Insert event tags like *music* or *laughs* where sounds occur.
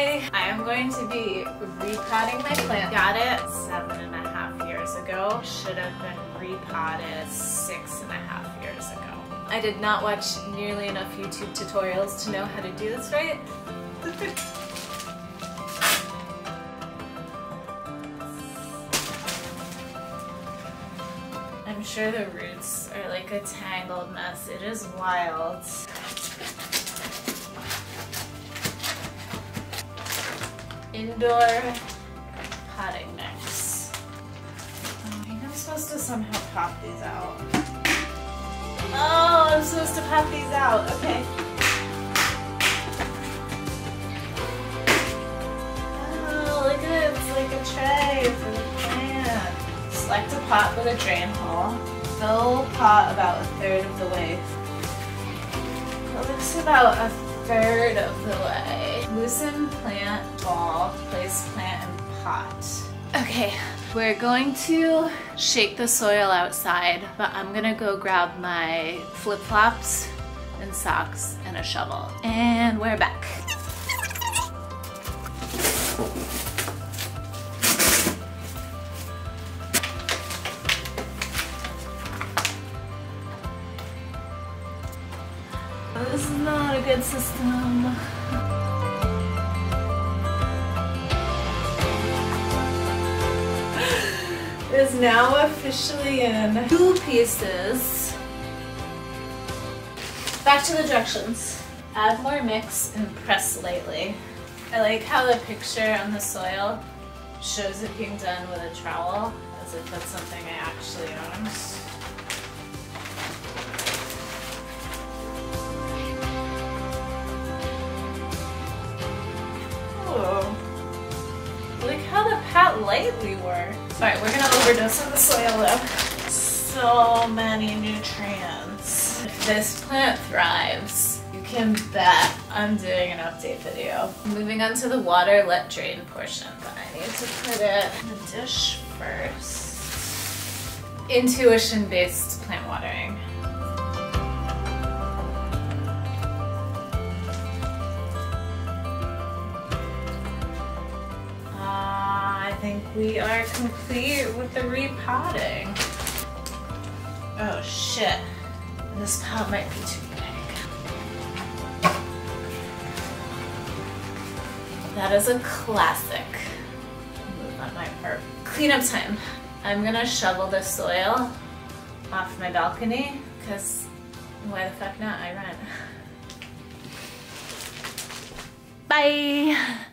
I am going to be repotting my plant. Got it seven and a half years ago. Should have been repotted six and a half years ago. I did not watch nearly enough YouTube tutorials to know how to do this right. *laughs* I'm sure the roots are like a tangled mess. It is wild. Indoor potting mix. Oh, I think I'm supposed to somehow pop these out. Oh, I'm supposed to pop these out. Okay. Oh, look at it. It's like a tray for the plant. Select a pot with a drain hole. Fill pot about a third of the way. It looks about a third of the way. Loosen plant ball, place plant in pot. Okay, we're going to shake the soil outside, but I'm gonna go grab my flip-flops and socks and a shovel. And we're back. This is not a good system. It is now officially in two pieces. Back to the directions. Add more mix and press lightly. I like how the picture on the soil shows it being done with a trowel, as if that's something I actually own. Pat we were. Alright, we're gonna overdose on the soil though. So many nutrients. If this plant thrives, you can bet I'm doing an update video. Moving on to the water let drain portion, but I need to put it in the dish first. Intuition-based plant watering. Think we are complete with the repotting. Oh shit. This pot might be too big. That is a classic move on my part. Cleanup time. I'm gonna shovel the soil off my balcony because why the fuck not? I rent. *laughs* Bye!